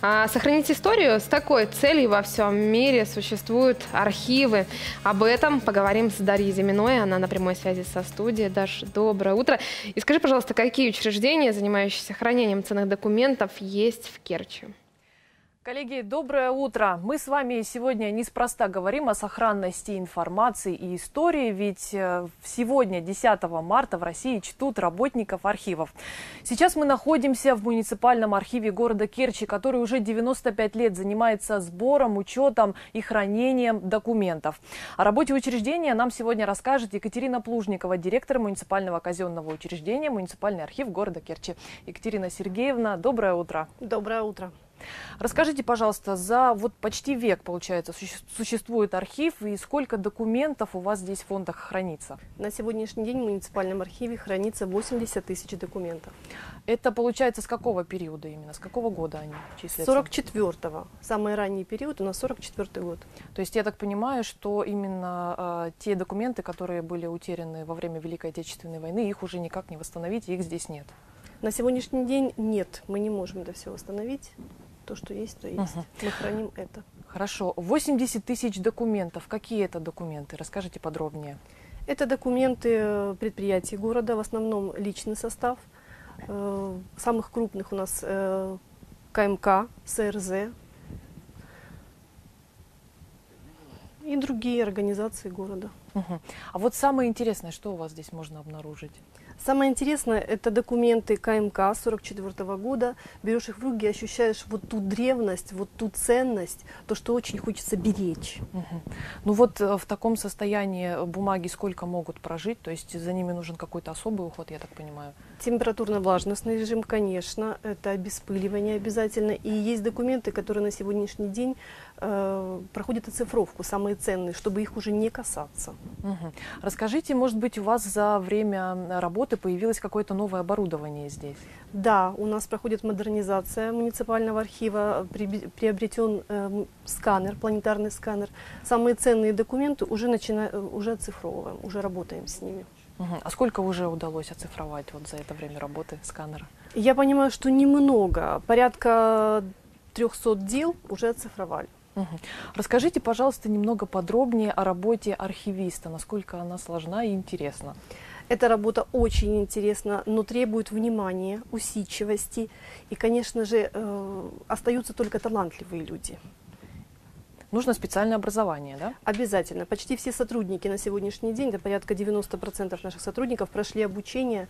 А, сохранить историю с такой целью во всем мире существуют архивы. Об этом поговорим с Дарьей Зиминой. Она на прямой связи со студией. Даш, доброе утро. И скажи, пожалуйста, какие учреждения, занимающиеся хранением ценных документов, есть в Керчи? Коллеги, доброе утро. Мы с вами сегодня неспроста говорим о сохранности информации и истории, ведь э, сегодня, 10 марта, в России чтут работников архивов. Сейчас мы находимся в муниципальном архиве города Керчи, который уже 95 лет занимается сбором, учетом и хранением документов. О работе учреждения нам сегодня расскажет Екатерина Плужникова, директор муниципального казенного учреждения «Муниципальный архив города Керчи». Екатерина Сергеевна, доброе утро. Доброе утро. Расскажите, пожалуйста, за вот почти век, получается, существует архив, и сколько документов у вас здесь в фондах хранится? На сегодняшний день в муниципальном архиве хранится 80 тысяч документов. Это получается с какого периода именно, с какого года они числятся? 44-го. Самый ранний период у нас 44 год. То есть я так понимаю, что именно э, те документы, которые были утеряны во время Великой Отечественной войны, их уже никак не восстановить, их здесь нет? На сегодняшний день нет, мы не можем это все восстановить то, что есть, то есть. Угу. Мы храним это. Хорошо. 80 тысяч документов. Какие это документы? Расскажите подробнее. Это документы э, предприятий города, в основном личный состав. Э, самых крупных у нас э, КМК, СРЗ и другие организации города. Угу. А вот самое интересное, что у вас здесь можно обнаружить? Самое интересное, это документы КМК 44 года. Берешь их в руки, ощущаешь вот ту древность, вот ту ценность, то, что очень хочется беречь. Угу. Ну вот э, в таком состоянии бумаги сколько могут прожить? То есть за ними нужен какой-то особый уход, я так понимаю? Температурно-влажностный режим, конечно, это обеспыливание обязательно. И есть документы, которые на сегодняшний день э, проходят оцифровку, самые ценные, чтобы их уже не касаться. Угу. Расскажите, может быть, у вас за время работы появилось какое-то новое оборудование здесь? Да, у нас проходит модернизация муниципального архива, приобретен э, сканер, планетарный сканер. Самые ценные документы уже, начина... уже оцифровываем, уже работаем с ними. Угу. А сколько уже удалось оцифровать вот за это время работы сканера? Я понимаю, что немного, порядка 300 дел уже оцифровали. Расскажите, пожалуйста, немного подробнее о работе архивиста, насколько она сложна и интересна. Эта работа очень интересна, но требует внимания, усидчивости. И, конечно же, э, остаются только талантливые люди нужно специальное образование, да? Обязательно. Почти все сотрудники на сегодняшний день, это порядка 90% наших сотрудников, прошли обучение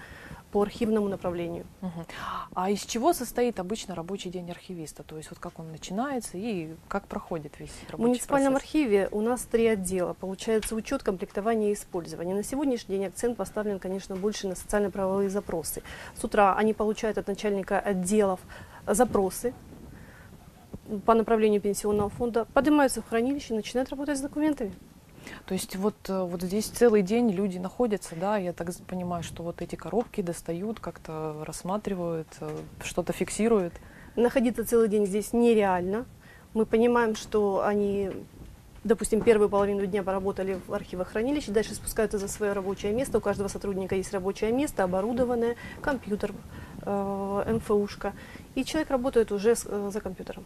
по архивному направлению. Угу. А из чего состоит обычно рабочий день архивиста? То есть вот как он начинается и как проходит весь рабочий В муниципальном процесс? архиве у нас три отдела. Получается учет, комплектование и использование. На сегодняшний день акцент поставлен, конечно, больше на социально-правовые запросы. С утра они получают от начальника отделов запросы по направлению пенсионного фонда, поднимаются в хранилище и начинают работать с документами. То есть вот, э, вот здесь целый день люди находятся, да, я так понимаю, что вот эти коробки достают, как-то рассматривают, э, что-то фиксируют. Находиться целый день здесь нереально. Мы понимаем, что они, допустим, первую половину дня поработали в архивах хранилища, дальше спускаются за свое рабочее место. У каждого сотрудника есть рабочее место, оборудованное, компьютер, МФУшка и человек работает уже э, за компьютером.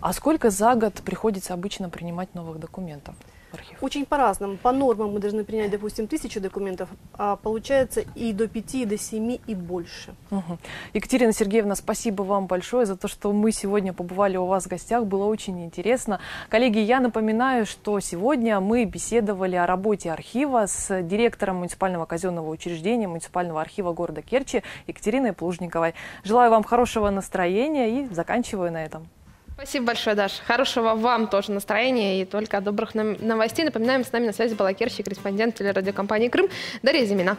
А сколько за год приходится обычно принимать новых документов? Архив? Очень по-разному. По нормам мы должны принять, допустим, тысячу документов, а получается и до пяти, и до семи, и больше. Угу. Екатерина Сергеевна, спасибо вам большое за то, что мы сегодня побывали у вас в гостях. Было очень интересно. Коллеги, я напоминаю, что сегодня мы беседовали о работе архива с директором муниципального казенного учреждения муниципального архива города Керчи Екатериной Плужниковой. Желаю вам хорошего настроения и заканчиваю на этом. Спасибо большое, Даша. Хорошего вам тоже настроения и только добрых новостей. Напоминаем, с нами на связи была Керчи, корреспондент телерадиокомпании «Крым» Дарья Зимина.